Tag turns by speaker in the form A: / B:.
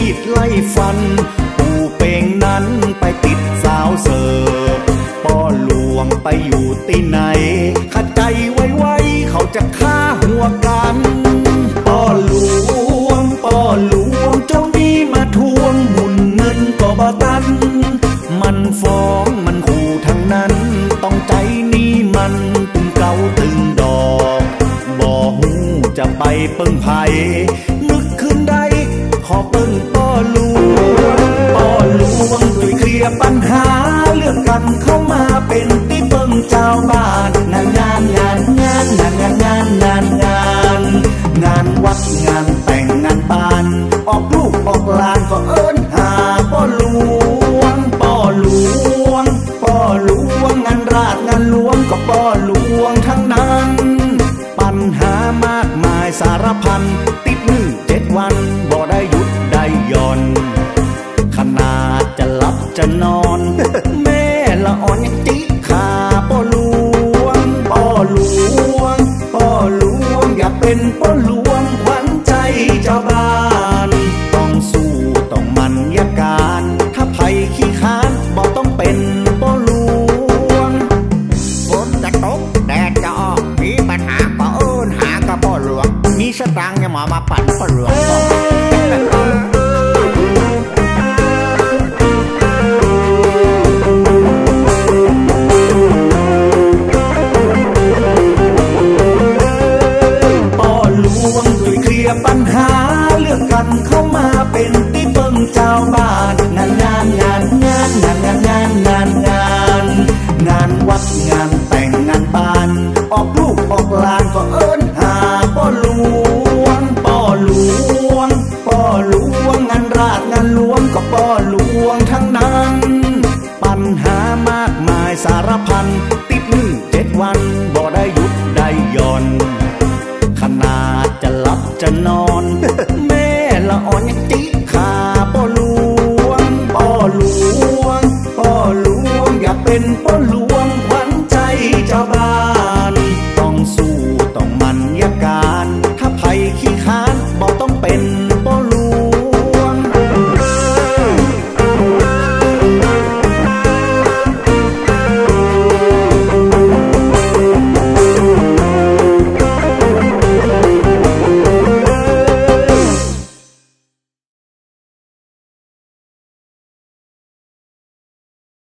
A: ปียมีดไล่ฟัน ปู่เป่งนั้นไปติดสาวเสิร์ฟป้อหลวงไปอยู่ที่ไหนขัดใจไว้ไว้เขาจะฆ่าหัวกันป้อหลวงป้อหลวงเจ้านี้มาทวงบุญเงินก็บ่ตัน มันฟ้องมันขู่ทั้งนั้น ต้องใจนี้มันตึงเก่าตึงดอกบ่หูจะไปเปิ้งไผนึกขึ้นได้ขอเปิงป้อ หลวงป้อหลวงด้วยเคลียร์ปัญหา เลือกกันเข้ามาเป็นที่เปิ้งเจ้าบ้านงานงานงานงานงานงานงานงานงานงานวัดงานแต่งงานบ้าน ออกลูกออกลานก็เอิ้นหาป้อหลวงป้อหลวงป้อหลวงงานราชงานหลวงก็ป้อหลวงทั้งนั้น ปัญหามากมายสารพันติดหนึ่งเจ็ดวันบ่ได้ จะนอน แม่ละอ่อนจิขาป้อหลวงป้อหลวงป้อหลวงอยากเป็นป้อหลวงขวัญใจเจ้าบ้าน ต้องสู้ต้องมันยาการ ถ้าไผ่ขี้ค้านบ่ต้องเป็นป้อหลวงฝนจะตกแดดจะออกมีปัญหาก็เอิ้นหากระพ่อหลวงมีสตางค์เนี่ยหมอมาปั่นพ่อหลวงันเข้ามาเป็นติปงเจ้าบ้านงานงานงานงานงานงานงานงานงานงานวัดงานแต่งงานบ้าน ออกลูกออกหลานก็เอิญหาป้อหลวงปอหลวงปอหลวงงานราชงานลวงก็ปอหลวงทั้งนั้น ปัญหามากมายสารพันติดหนึ่เจ็ดวันบ่ได้หยุดได้ย่อนขนาดจะหลับจะนอน เป็นป้นหลวงขวัญใจชาวบ้านต้องสู้ต้องมันยากา